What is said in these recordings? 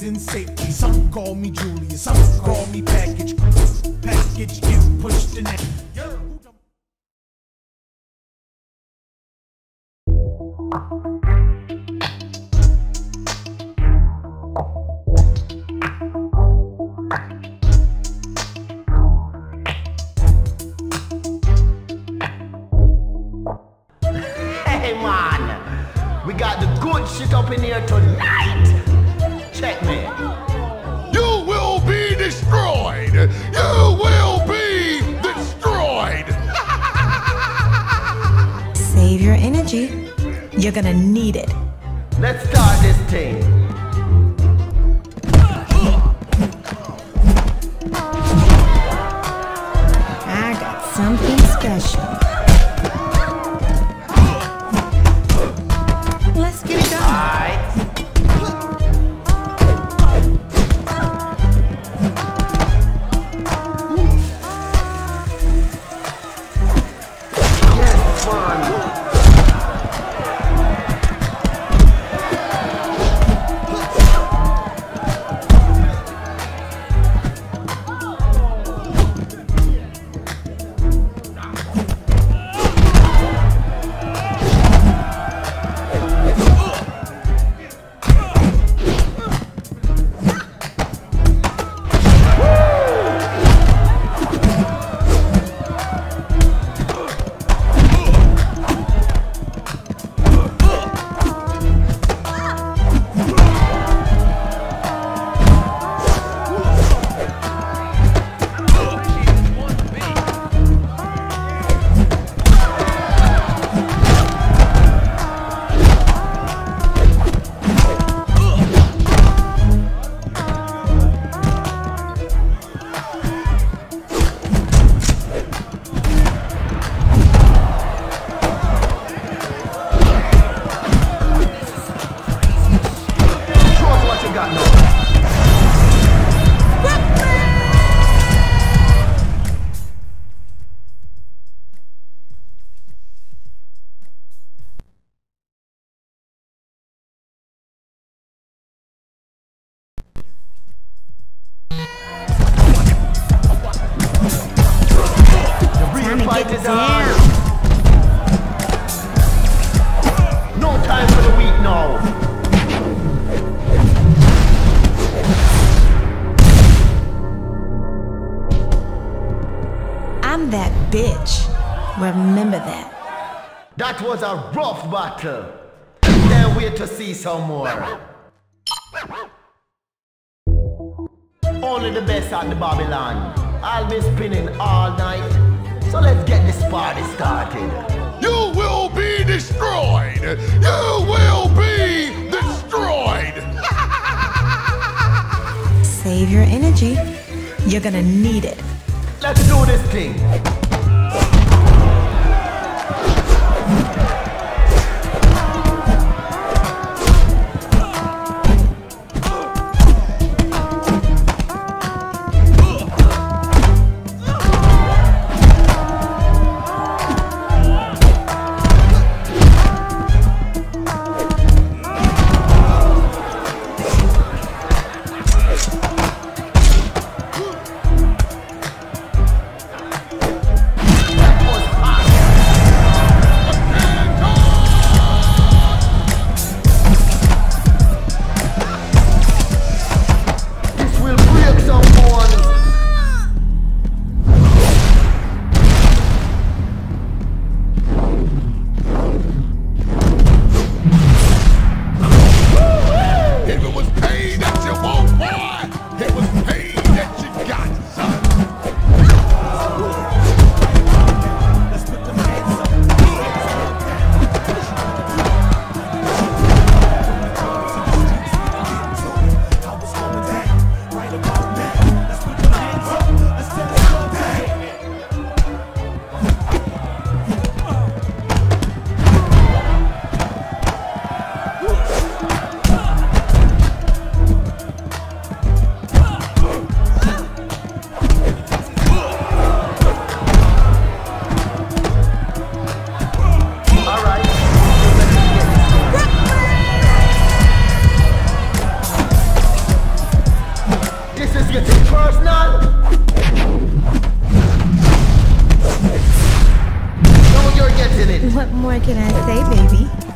In safety. Some call me Julius, some call me package. Package get pushed in. Hey man, we got the good shit up in here tonight. You're gonna need it. Let's start this thing. Real Time to fight get is down. on. No time for the weak now. I'm that bitch. Remember that. That was a rough battle. Can't wait to see some more. Only the best at the Babylon. I'll be spinning all night. So let's get this party started. You will be destroyed! You will be destroyed! Save your energy. You're gonna need it. Let's do this thing. Say, baby?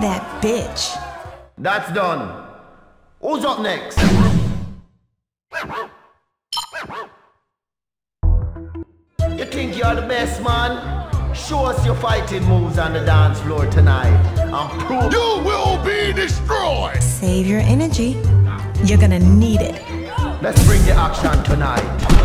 I'm that bitch. That's done. Who's up next? You think you're the best man? Show us your fighting moves on the dance floor tonight. And prove You will be destroyed! Save your energy. You're gonna need it. Let's bring the action tonight.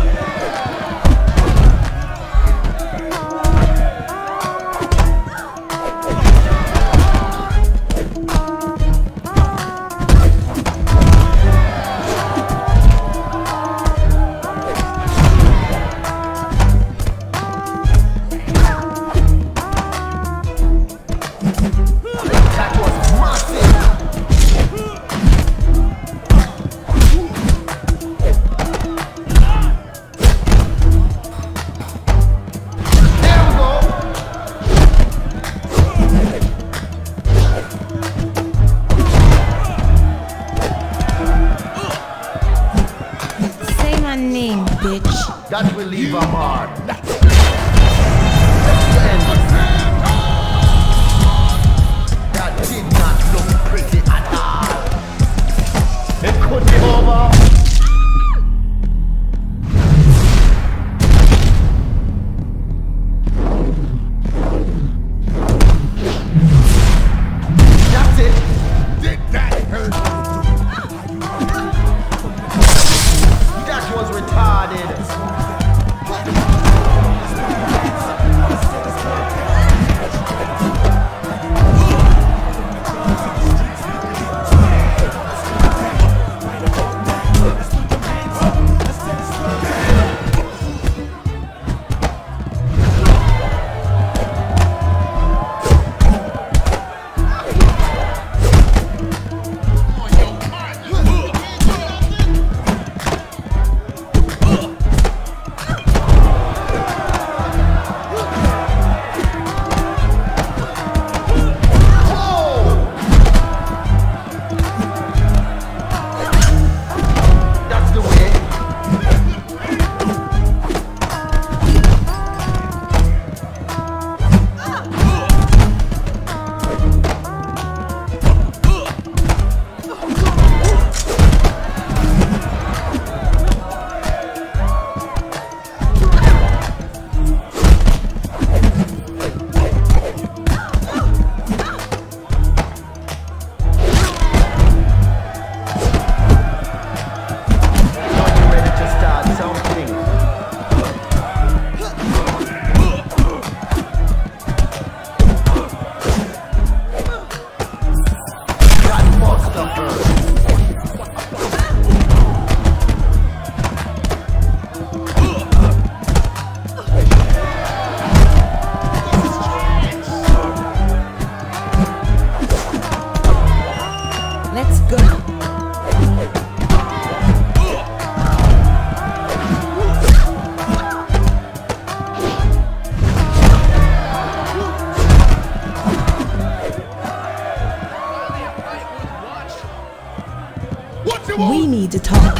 Need to talk.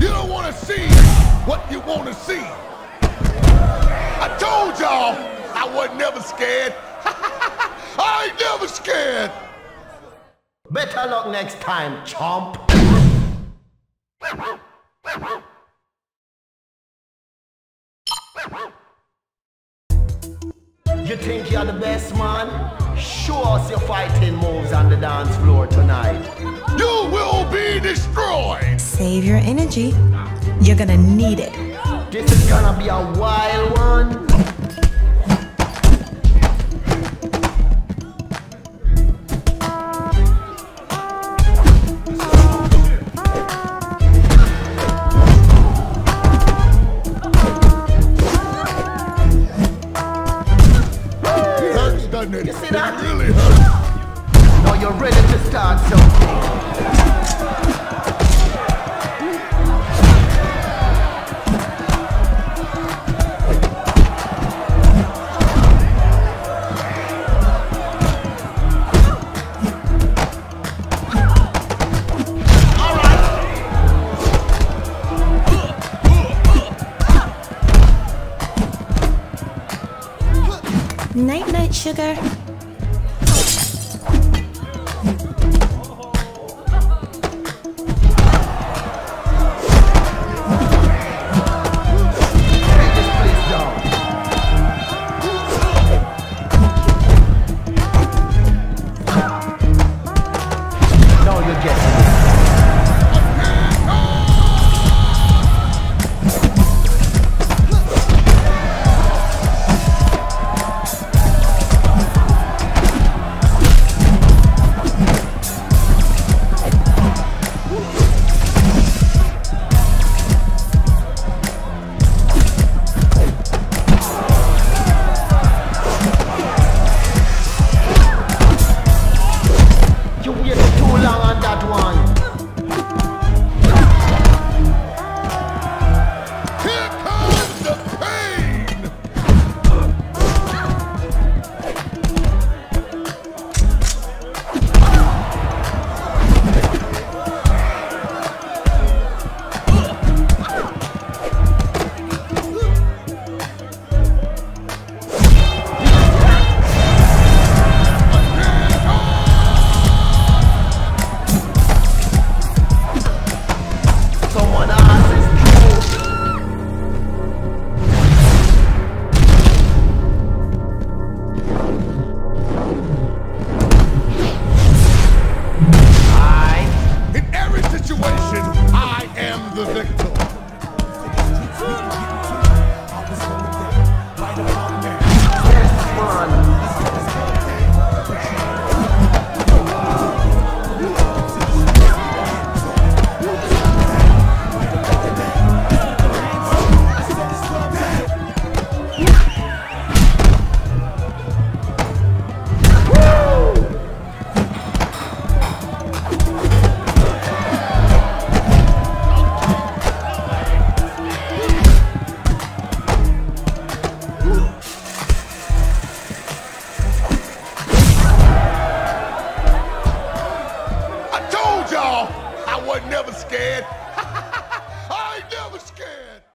You don't want to see what you want to see. I told y'all I wasn't never scared. I ain't never scared. Better luck next time, chomp. You think you're the best man? Show us your fighting moves on the dance floor tonight. You will be destroyed. Save your energy. You're gonna need it. This is gonna be a wild one. Sugar.